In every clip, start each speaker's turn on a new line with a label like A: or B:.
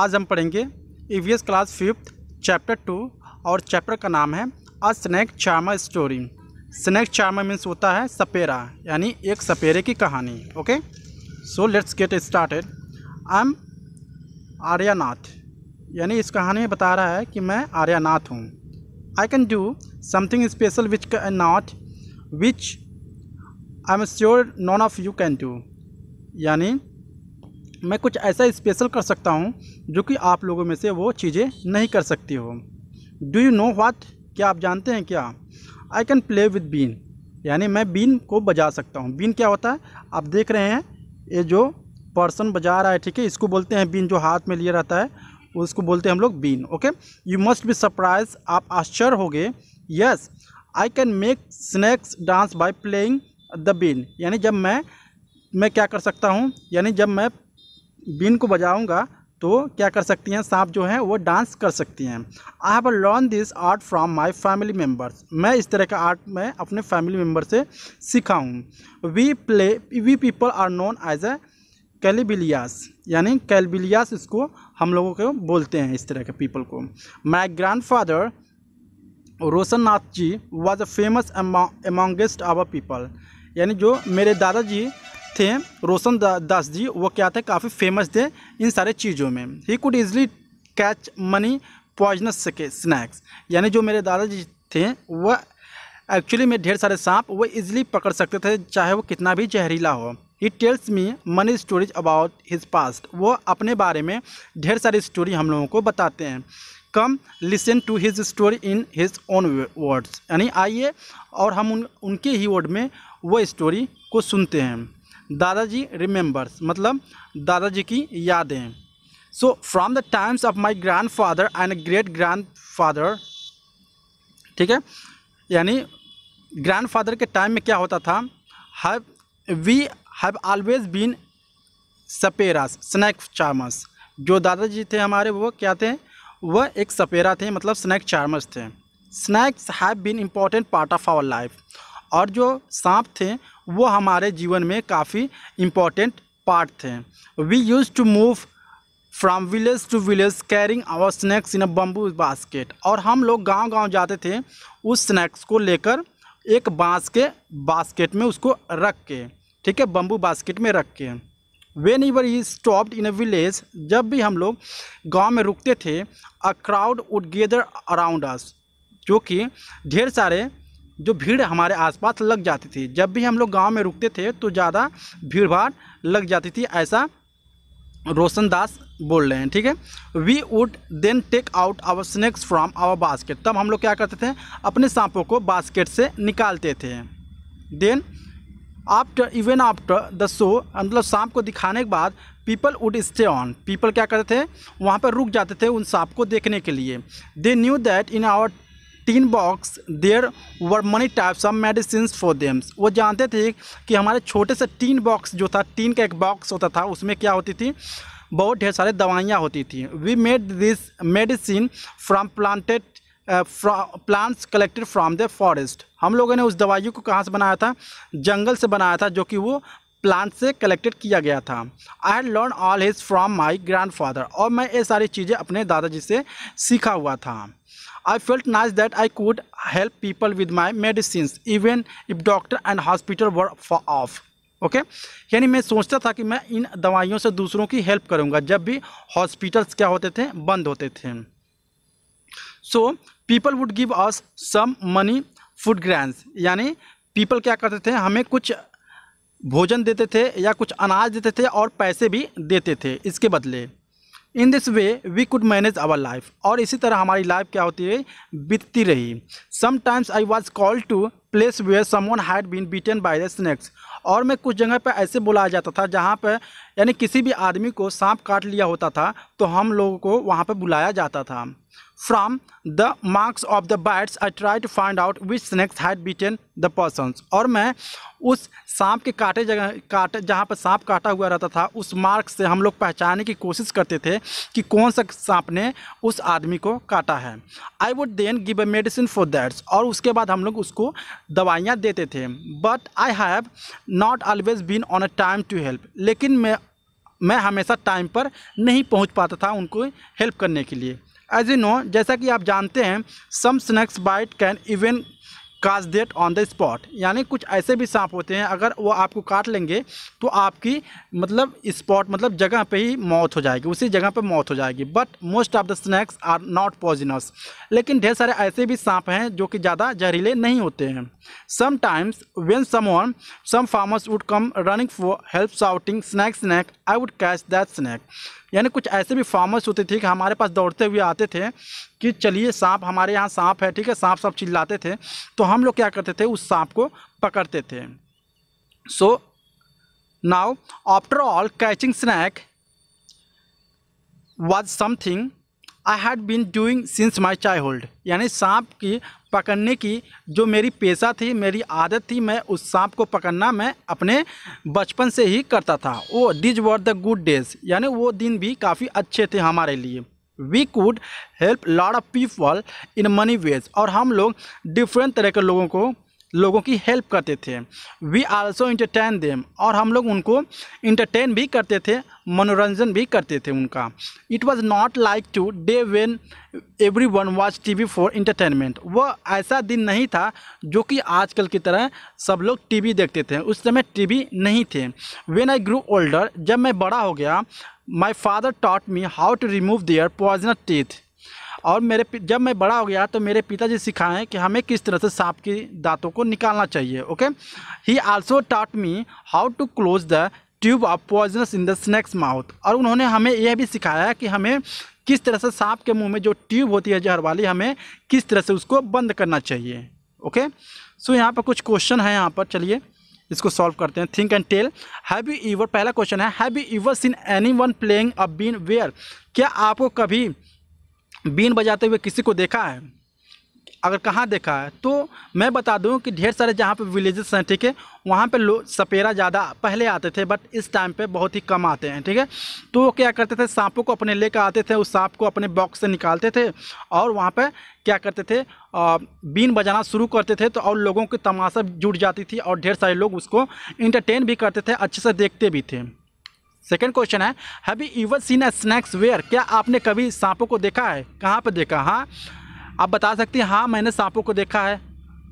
A: आज हम पढ़ेंगे EVS class fifth chapter two और चैप्टर का नाम है a snake charmer story snake charmer means होता है सपेरा, यानी एक सपेरे की कहानी okay so let's get started I am Aryanath यानी इस कहानी में बता रहा है कि मैं आर्यानाथ हूँ. I can do something special which can not which I am sure none of you can do यानी मैं कुछ ऐसा स्पेशल कर सकता हूँ, जो कि आप लोगों में से वो चीज़ें नहीं कर सकती हो। डू यू नो वाट क्या आप जानते हैं क्या? I can play with been यानी मैं बीन को बजा सकता हूँ। बीन क्या होता है? आप देख रहे हैं, ये जो पर्सन बजा रहा है, ठीक है? इसको बोलते हैं बीन जो हाथ में लिए रहता है, उसको बोलते हैं हम लोग been okay you must be surprise आप आश्चर्य हो गए yes I can make snakes dance by playing the been यानी जब मैं मैं क्या कर सकता हूँ? यानी जब मैं बीन को बजाऊँगा तो क्या कर सकती हैं, सांप जो हैं, वो डांस कर सकती हैं। I have learn this art from my family members मैं इस तरह का आर्ट मैं अपने फैमिली मेंबर से सीखा हूँ we play we people are known as a Kalbelias यानी कैलबिलियास इसको हम लोगों को बोलते हैं, इस तरह के पीपल को। My grandfather Roshan Nath ji was a famous amongst our people यानी जो मेरे दादाजी थे, रोशन दास जी, वो क्या थे, काफ़ी फ़ेमस थे इन सारे चीज़ों में। He could easily catch many poisonous snakes यानी जो मेरे दादाजी थे वह एक्चुअली में ढेर सारे सांप, वो इजीली पकड़ सकते थे, चाहे वो कितना भी जहरीला हो। He tells me many stories about his past वो अपने बारे में ढेर सारी स्टोरी हम लोगों को बताते हैं। Come listen to his story in his own words यानी आइए और हम उन, उनके ही वर्ड में वो स्टोरी को सुनते हैं। दादाजी रिमेंबर्स मतलब दादाजी की यादें। So from the times of my grandfather and great grandfather ठीक है? यानी ग्रैंड फादर के टाइम में क्या होता था? Have we have always been saperas snake charmers जो दादाजी थे हमारे, वो क्या थे? वह एक सपेरा थे मतलब स्नैक चार्मस थे। Snakes have been important part of our life और जो सांप थे, वो हमारे जीवन में काफ़ी इम्पोर्टेंट पार्ट थे। We used to move from village to village carrying our snakes in a bamboo basket और हम लोग गाँव गाँव जाते थे, उस स्नैक्स को लेकर एक बाँस के बास्केट में उसको रख के, ठीक है बम्बू बास्केट में रख के। Whenever we stopped in a village जब भी हम लोग गाँव में रुकते थे a crowd would gather around us जो कि ढेर सारे जो भीड़ हमारे आसपास लग जाती थी। जब भी हम लोग गाँव में रुकते थे तो ज़्यादा भीड़ भाड़ लग जाती थी, ऐसा रोशन दास बोल रहे हैं, ठीक है? We would then take out our snakes from our basket तब हम लोग क्या करते थे? अपने सांपों को बास्केट से निकालते थे। Then after even after the show मतलब सांप को दिखाने के बाद people would stay on people क्या करते थे? वहाँ पर रुक जाते थे उन सांप को देखने के लिए। They knew that in our tin box there were many types of medicine for them वो जानते थे कि हमारे छोटे से टीन बॉक्स जो था टीन का एक बॉक्स होता था, उसमें क्या होती थी? बहुत ढेर सारे दवाइयाँ होती थी। We made this medicine from planted plants collected from the forest हम लोगों ने उस दवाइयों को कहाँ से बनाया था? जंगल से बनाया था, जो कि वो प्लांट से कलेक्टेड किया गया था। I had learn all his from my grandfather और मैं ये सारी चीज़ें अपने दादाजी से सीखा हुआ था। I felt nice that I could help people with my medicines, even if doctor and hospital were far off. Okay okay? यानी मैं सोचता था कि मैं इन दवाइयों से दूसरों की हेल्प करूँगा, जब भी हॉस्पिटल्स क्या होते थे? बंद होते थे। So people would give us some money food grants यानी पीपल क्या करते थे? हमें कुछ भोजन देते थे या कुछ अनाज देते थे और पैसे भी देते थे, इसके बदले। In this way we could manage our life और इसी तरह हमारी लाइफ क्या होती है बीतती रही। Sometimes I was call to place where someone had been bitten by the snakes और मैं कुछ जगह पर ऐसे बुलाया जाता था जहाँ पर यानी किसी भी आदमी को सांप काट लिया होता था तो हम लोगों को वहाँ पर बुलाया जाता था। From the marks of the bites I try to find out which snakes had bitten the persons और मैं उस सांप के काटे जगह, काटे, जहाँ पर सांप काटा हुआ रहता था, उस मार्क से हम लोग पहचानने की कोशिश करते थे कि कौन सा सांप ने उस आदमी को काटा है। I would then give a medicine for that's और उसके बाद हम लोग उसको दवाइयाँ देते थे। But I have not always been on a time to help लेकिन मैं मैं हमेशा टाइम पर नहीं पहुँच पाता था उनको हेल्प करने के लिए। एज यू नो जैसा कि आप जानते हैं some snakes bite can even cause death on the spot यानी कुछ ऐसे भी सांप होते हैं, अगर वो आपको काट लेंगे तो आपकी मतलब स्पॉट मतलब जगह पे ही मौत हो जाएगी, उसी जगह पे मौत हो जाएगी. But most of the snakes are not poisonous लेकिन ढेर सारे ऐसे भी सांप हैं जो कि ज़्यादा जहरीले नहीं होते हैं. Sometimes when someone some farmers would come running for help shouting snake snake I would catch that snake यानी कुछ ऐसे भी फार्मर्स होते थे कि हमारे पास दौड़ते हुए आते थे कि चलिए सांप, हमारे यहाँ सांप है, ठीक है, सांप सब चिल्लाते थे तो हम लोग क्या करते थे, उस सांप को पकड़ते थे। So now after all catching snake was something I had been doing since my childhood यानी सांप की पकड़ने की जो मेरी पेशा थी, मेरी आदत थी, मैं उस सांप को पकड़ना मैं अपने बचपन से ही करता था। वो these were the good days यानी वो दिन भी काफ़ी अच्छे थे हमारे लिए। We could help lot of people in many ways और हम लोग डिफरेंट तरह के लोगों को लोगों की हेल्प करते थे। वी आल्सो इंटरटेन देम और हम लोग उनको इंटरटेन भी करते थे, मनोरंजन भी करते थे उनका। It was not like today when everyone watch TV for entertainment वह ऐसा दिन नहीं था जो कि आजकल की तरह सब लोग टी वी देखते थे। उस समय टी वी नहीं थे। वेन आई ग्रू ओल्डर जब मैं बड़ा हो गया my father taught me how to remove their poisonous teeth और मेरे जब मैं बड़ा हो गया तो मेरे पिताजी सिखाएँ कि हमें किस तरह से सांप की दांतों को निकालना चाहिए, okay? He also taught me how to close the tube of poisonous in the snake's mouth और उन्होंने हमें यह भी सिखाया कि हमें किस तरह से सांप के मुँह में जो ट्यूब होती है जहर वाली, हमें किस तरह से उसको बंद करना चाहिए, ओके? सो यहाँ पर कुछ क्वेश्चन है यहाँ पर, चलिए इसको सॉल्व करते हैं think and tell have you ever पहला क्वेश्चन है have you ever seen anyone playing a been where क्या आपको कभी बीन बजाते हुए किसी को देखा है? अगर कहाँ देखा है तो मैं बता दूँ कि ढेर सारे जहाँ पे विलेजेस हैं ठीक है वहाँ पे लो सपेरा ज़्यादा पहले आते थे बट इस टाइम पे बहुत ही कम आते हैं ठीक है। तो वो क्या करते थे सांपों को अपने लेकर आते थे उस सांप को अपने बॉक्स से निकालते थे और वहाँ पे क्या करते थे आ, बीन बजाना शुरू करते थे तो और लोगों की तमाशा जुट जाती थी और ढेर सारे लोग उसको इंटरटेन भी करते थे अच्छे से देखते भी थे। सेकेंड क्वेश्चन है have you seen a snakes where क्या आपने कभी सांपों को देखा है? कहाँ पर देखा? हाँ आप बता सकते हैं हाँ मैंने सांपों को देखा है।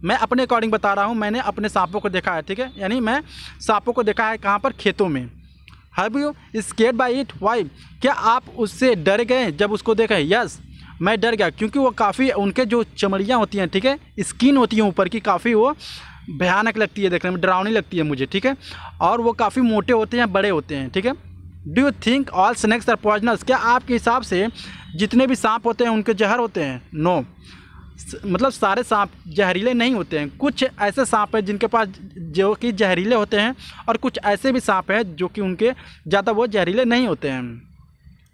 A: मैं अपने अकॉर्डिंग बता रहा हूँ, मैंने अपने सांपों को देखा है, ठीक है? यानी मैं सांपों को देखा है कहाँ पर? खेतों में। Have you scared by it why क्या आप उससे डर गए जब उसको देखे यस मैं डर गया, क्योंकि वो काफ़ी उनके जो चमड़ियाँ होती हैं, ठीक है? स्किन होती है ऊपर की, काफ़ी वो भयानक लगती है देखने में, डरावनी लगती है मुझे, ठीक है? और वो काफ़ी मोटे होते हैं, बड़े होते हैं, ठीक है? Do you think all snakes are poisonous क्या आपके हिसाब से जितने भी सांप होते हैं, उनके जहर होते हैं? No no. मतलब सारे सांप जहरीले नहीं होते हैं। कुछ ऐसे सांप हैं जिनके पास जो कि जहरीले होते हैं और कुछ ऐसे भी सांप हैं जो कि उनके ज़्यादा वो जहरीले नहीं होते हैं।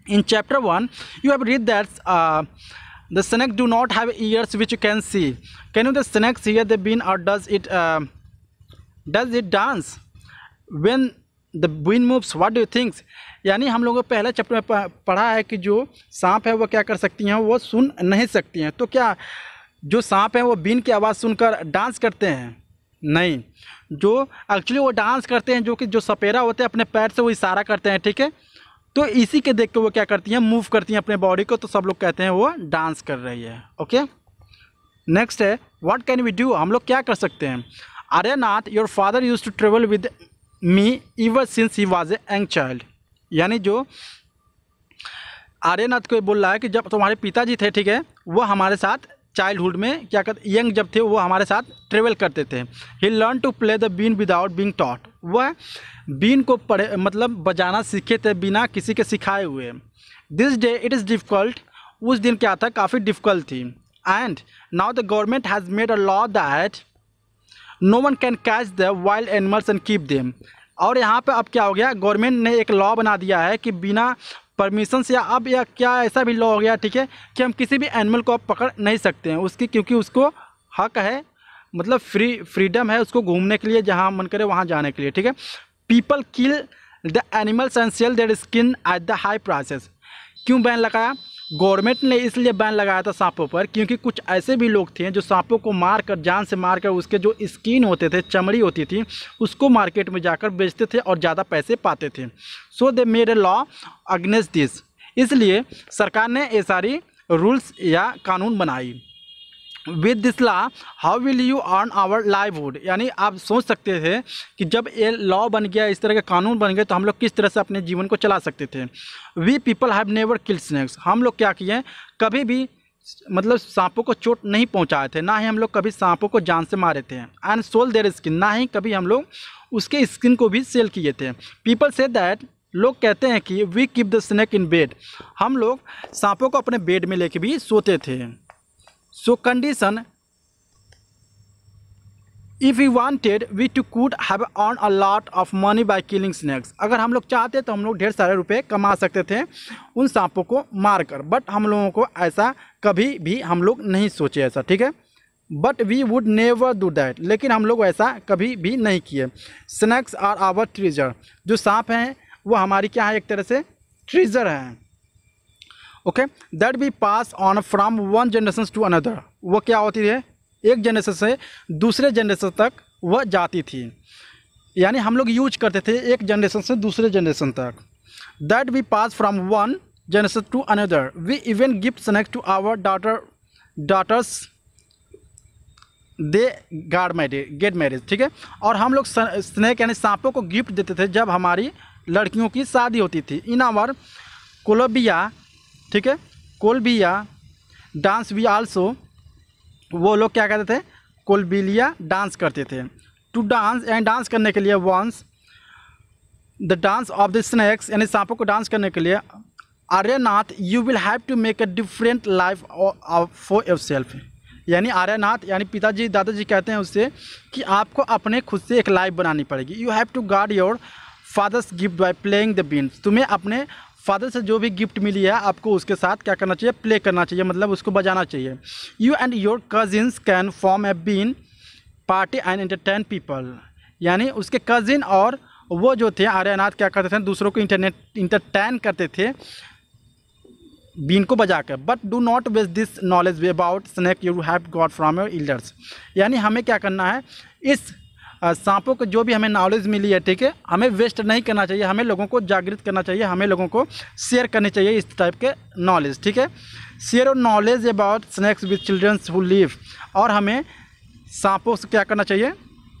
A: In chapter one you have read that the snake do not have ears which you can see can you the snakes hear the been और does it does it dance when the been moves what do you thinks यानी हम लोगों पहले chapter में पढ़ा है कि जो सांप है वो क्या कर सकती हैं, वो सुन नहीं सकती हैं। तो क्या जो सांप है वो बीन की आवाज़ सुनकर डांस करते हैं? नहीं। जो एक्चुअली वो डांस करते हैं, जो कि जो सपेरा होते हैं, अपने पैर से वो इशारा करते हैं, ठीक है? तो इसी के देख के वो क्या करती हैं मूव करती हैं अपने बॉडी को तो सब लोग कहते हैं वो डांस कर रही है ओके नेक्स्ट है व्हाट कैन वी डू हम लोग क्या कर सकते हैं? Aryanath your father use to travel with me ever since he was a young child. यानी जो आर्यनाथ को बोल रहा है कि जब तुम्हारे पिताजी थे, ठीक है, वो हमारे साथ चाइल्डहुड में, क्या कहते, यंग जब थे, वो हमारे साथ ट्रेवल करते थे। He learn to play the been without being taught वह बीन को पढ़े मतलब बजाना सीखे थे बिना किसी के सिखाए हुए। This day it is difficult उस दिन क्या था, काफ़ी डिफ़िकल्ट थी। And now the government has made a law that no one can catch the wild animals and keep them और यहाँ पे अब क्या हो गया? गवर्नमेंट ने एक लॉ बना दिया है कि बिना परमिशन से या अब या क्या ऐसा भी लॉ हो गया, ठीक है, कि हम किसी भी एनिमल को पकड़ नहीं सकते हैं। उसकी, क्योंकि उसको हक है मतलब फ्री फ्रीडम है उसको घूमने के लिए, जहाँ मन करे वहाँ जाने के लिए, ठीक है। People kill the animals and sell their skin at the high prices क्यों बैन लगाया? गवर्नमेंट ने इसलिए बैन लगाया था सांपों पर क्योंकि कुछ ऐसे भी लोग थे जो सांपों को मार कर जान से मार कर उसके जो स्किन होते थे, चमड़ी होती थी, उसको मार्केट में जाकर बेचते थे और ज़्यादा पैसे पाते थे। So they made a law against this इसलिए सरकार ने ये सारी रूल्स या कानून बनाई। With this law how will you earn our livelihood यानी आप सोच सकते थे कि जब ये लॉ बन गया, इस तरह के कानून बन गए तो हम लोग किस तरह से अपने जीवन को चला सकते थे? We people have never kill snakes हम लोग क्या किए? कभी भी मतलब सांपों को चोट नहीं पहुँचाए थे, ना ही हम लोग कभी सांपों को जान से मारे थे। एंड सोल देयर स्किन ना ही कभी हम लोग उसके स्किन को भी सेल किए थे। पीपल से दैट लोग कहते हैं कि we keep the snake in bed हम लोग सांपों को अपने बेड में लेके भी सोते थे। So, condition, if we wanted, we to could have earned a lot of money by killing snakes. अगर हम लोग चाहते तो हम लोग ढेर सारे रुपए कमा सकते थे उन सांपों को मार कर बट हम लोगों को ऐसा कभी भी हम लोग नहीं सोचे ऐसा, ठीक है? But we would never do that लेकिन हम लोग ऐसा कभी भी नहीं किए। स्नैक्स आर आवर ट्रीजर जो सांप हैं, वो हमारी क्या है एक तरह से? ट्रीजर हैं। Okay that be pass on from one generation to another वो क्या होती है? एक जनरेशन से दूसरे जनरेशन तक वह जाती थी। यानी हम लोग यूज़ करते थे एक जनरेशन से दूसरे जनरेशन तक। That we pass from one generation to another we even gift snake to our daughter daughters they guard marriage get marriage ठीक है? और हम लोग स्नैक यानी सांपों को गिफ्ट देते थे जब हमारी लड़कियों की शादी होती थी। इन आवर कोलंबिया ठीक है? कोलबिया डांस भी आल्सो वो लोग क्या कहते थे? कोलबिलिया डांस करते थे। टू डांस एंड डांस करने के लिए once the dance of the snakes यानी सांपों को डांस करने के लिए, Aryanath you will have to make a different life for yourself यानी आर्यनाथ, यानी पिताजी, दादाजी कहते हैं उससे कि आपको अपने खुद से एक लाइफ बनानी पड़ेगी। You have to guard your father's gift by playing the beens तुम्हें अपने फादर से जो भी गिफ्ट मिली है, आपको उसके साथ क्या करना चाहिए? प्ले करना चाहिए मतलब उसको बजाना चाहिए। You and your cousins can form a been party and entertain people यानी उसके कजिन और वो जो थे, आर्यनाथ क्या करते थे? दूसरों को इंटरनेट इंटरटेन करते थे बीन को बजा कर but do not waste this knowledge about snake you have got from your elders यानी हमें क्या करना है? इस सांपों को जो भी हमें नॉलेज मिली है, ठीक है, हमें वेस्ट नहीं करना चाहिए, हमें लोगों को जागृत करना चाहिए, हमें लोगों को शेयर करनी चाहिए इस टाइप के नॉलेज ठीक है? Share our knowledge about snakes with childrens who live और हमें सांपों से क्या करना चाहिए?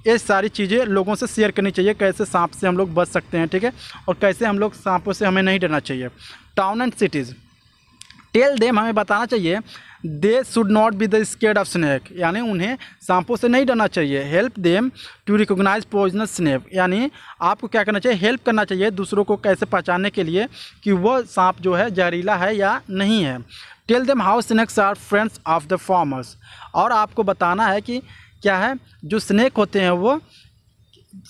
A: ये सारी चीज़ें लोगों से शेयर करनी चाहिए, कैसे सांप से हम लोग बच सकते हैं, ठीक है? और कैसे हम लोग सांपों से हमें नहीं डरना चाहिए। Town and cities tell them हमें बताना चाहिए they should not be the scared of snake यानी उन्हें सांपों से नहीं डरना चाहिए। Help them to recognise poisonous snake यानी आपको क्या करना चाहिए? हेल्प करना चाहिए दूसरों को कैसे पहचानने के लिए कि वह सांप जो है, जहरीला है या नहीं है। Tell them how snakes are friends of the farmers और आपको बताना है कि क्या है, जो स्नैक होते हैं वो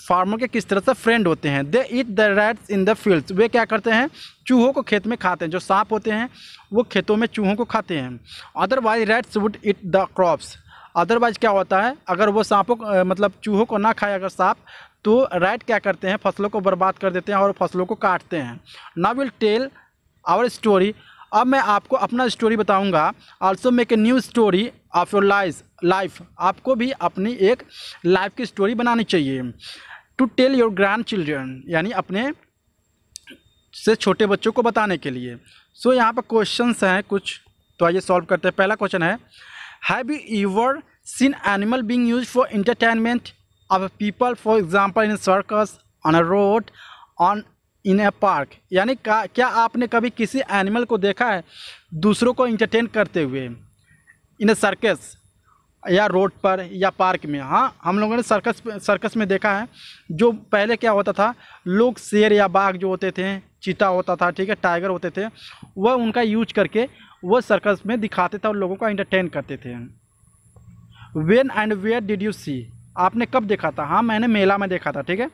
A: फार्मर के किस तरह से फ्रेंड होते हैं? They eat the rats in the fields वे क्या करते हैं? चूहों को खेत में खाते हैं। जो सांप होते हैं, वो खेतों में चूहों को खाते हैं। Otherwise rats would eat the crops otherwise क्या होता है? अगर वो सांपों मतलब चूहों को ना खाए अगर सांप तो रैट क्या करते हैं? फ़सलों को बर्बाद कर देते हैं और फ़सलों को काटते हैं। ना विल टेल आवर स्टोरी अब मैं आपको अपना स्टोरी बताऊँगा। Also make a new story of your life life आपको भी अपनी एक लाइफ की स्टोरी बनानी चाहिए। To tell your grandchildren यानी अपने से छोटे बच्चों को बताने के लिए। सो so, यहाँ पर क्वेश्चंस हैं कुछ। तो आइए सॉल्व करते हैं। पहला क्वेश्चन है have you ever seen animal being use for entertainment of people for example in circus on a road on in a park यानी क्या आपने कभी किसी एनिमल को देखा है दूसरों को इंटरटेन करते हुए? इन ए सर्कस या रोड पर या पार्क में? हाँ हम लोगों ने सर्कस सर्कस में देखा है। जो पहले क्या होता था, लोग शेर या बाघ जो होते थे, चीता होता था, ठीक है टाइगर होते थे, वह उनका यूज़ करके वह सर्कस में दिखाते थे और लोगों को एंटरटेन करते थे। When and where did you see आपने कब देखा था? हाँ मैंने मेला में देखा था, ठीक है।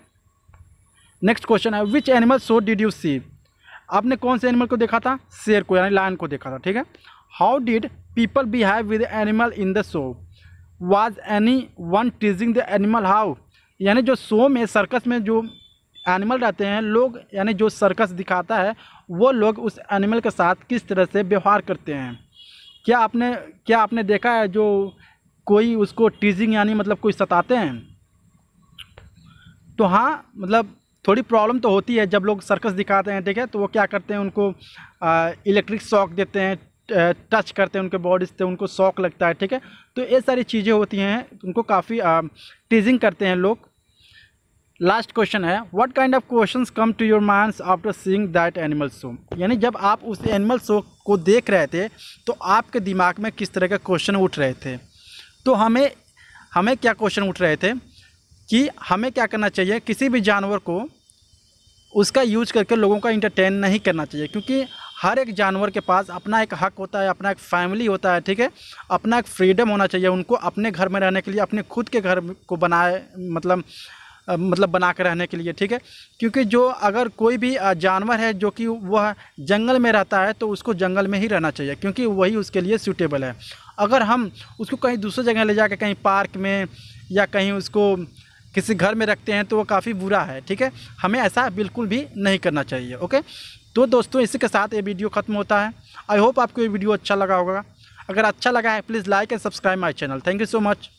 A: नेक्स्ट क्वेश्चन है which animal show did you see आपने कौन से एनिमल को देखा था? शेर को, यानी लायन को देखा था, ठीक है? How did people behave with animal in the show was anyone teasing the animal how यानी जो शो में सर्कस में जो एनिमल रहते हैं, लोग, यानी जो सर्कस दिखाता है, वो लोग उस एनिमल के साथ किस तरह से व्यवहार करते हैं? क्या आपने क्या आपने देखा है जो कोई उसको टीजिंग यानी मतलब कोई सताते हैं? तो हाँ मतलब थोड़ी प्रॉब्लम तो होती है जब लोग सर्कस दिखाते हैं, ठीक है? तो वो क्या करते हैं, उनको इलेक्ट्रिक शॉक देते हैं टच करते हैं उनके बॉडी से, उनको शौक लगता है, ठीक है? तो ये सारी चीज़ें होती हैं, उनको काफ़ी टीजिंग करते हैं लोग। लास्ट क्वेश्चन है what kind of questions come to your minds after seeing that animal show यानी जब आप उस एनिमल शो को देख रहे थे तो आपके दिमाग में किस तरह के क्वेश्चन उठ रहे थे? तो हमें हमें क्या क्वेश्चन उठ रहे थे? कि हमें क्या करना चाहिए? किसी भी जानवर को उसका यूज़ करके लोगों का इंटरटेन नहीं करना चाहिए, क्योंकि हर एक जानवर के पास अपना एक हक होता है, अपना एक फैमिली होता है, ठीक है? अपना एक फ्रीडम होना चाहिए उनको अपने घर में रहने के लिए, अपने खुद के घर को बनाए मतलब मतलब बना कर रहने के लिए, ठीक है? क्योंकि जो अगर कोई भी जानवर है जो कि वह जंगल में रहता है तो उसको जंगल में ही रहना चाहिए, क्योंकि वही उसके लिए सूटेबल है। अगर हम उसको कहीं दूसरी जगह ले जाकर कहीं पार्क में या कहीं उसको किसी घर में रखते हैं तो वो काफ़ी बुरा है, ठीक है? हमें ऐसा बिल्कुल भी नहीं करना चाहिए, ओके? तो दोस्तों, इसी के साथ ये वीडियो ख़त्म होता है। आई होप आपको ये वीडियो अच्छा लगा होगा। अगर अच्छा लगा है please like and subscribe my channel thank you so much